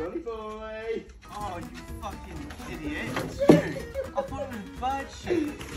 Johnny boy. Oh, you fucking idiot. I thought it was bird shit.